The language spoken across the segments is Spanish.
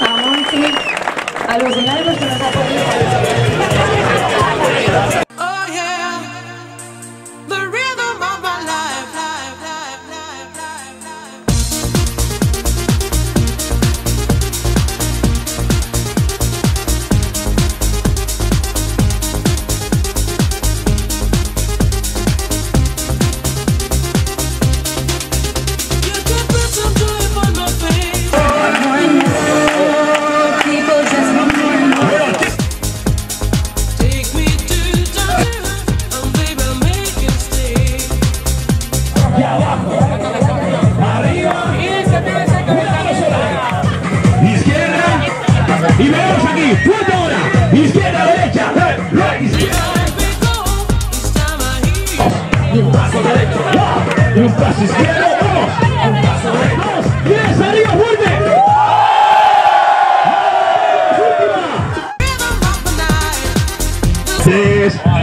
a Monty, alucinarnos que nos ha podido.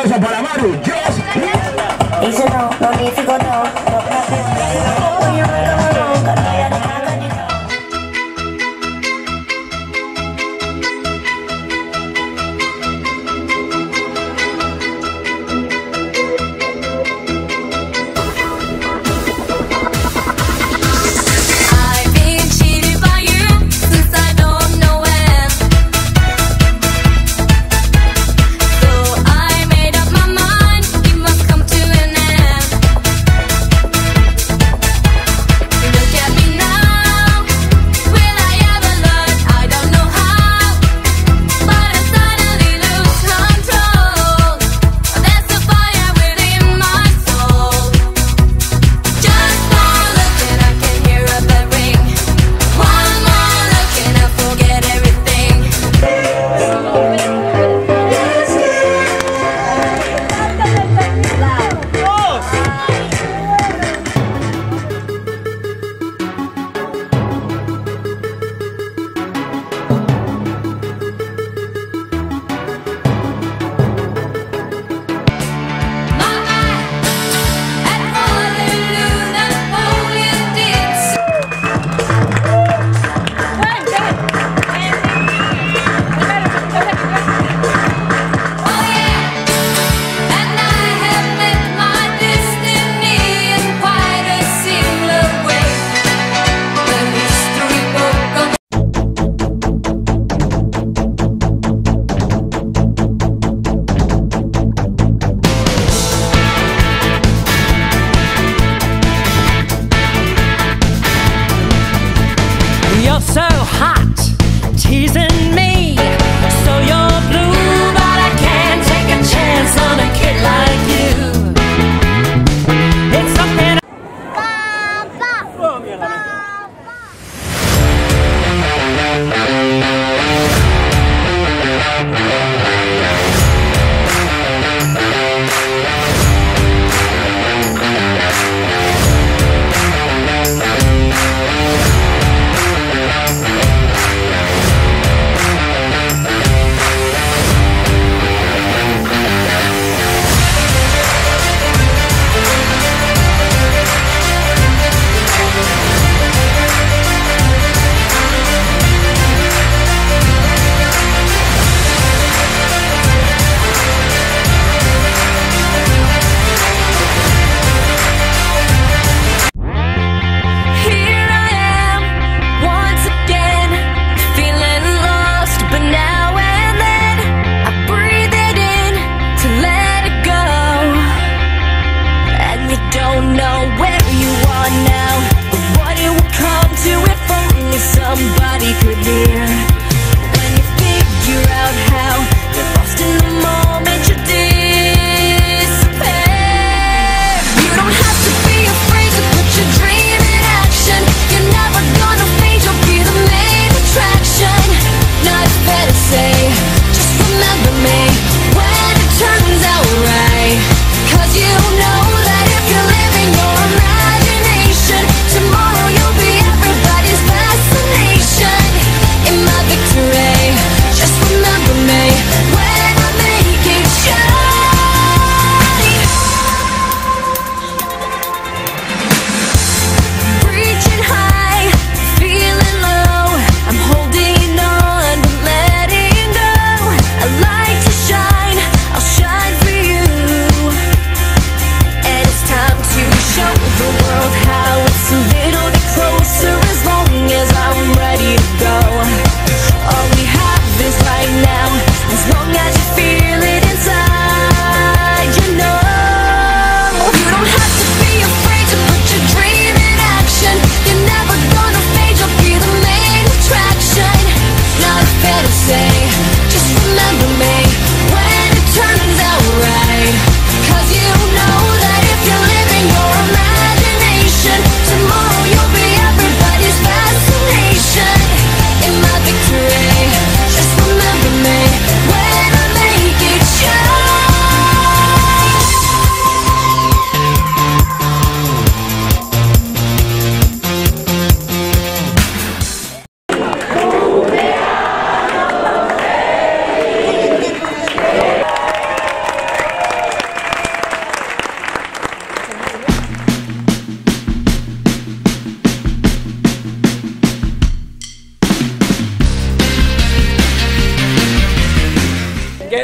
aplauso para Maru. Dios. Eso no.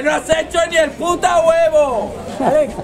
No has hecho ni el puta huevo! Alex.